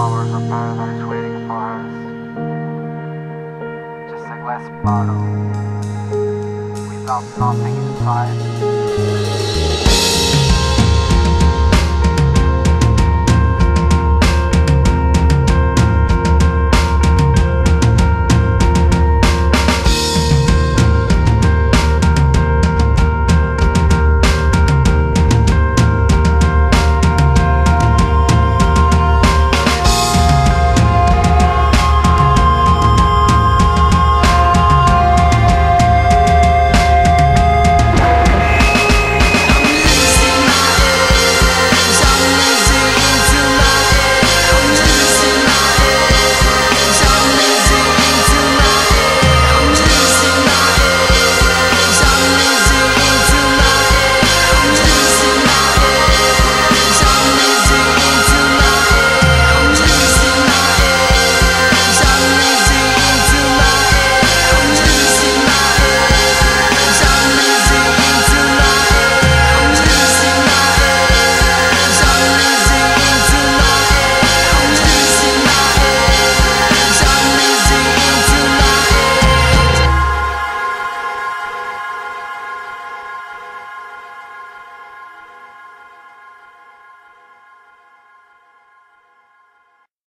Flowers of paradise waiting for us. Just a glass bottle without nothing inside.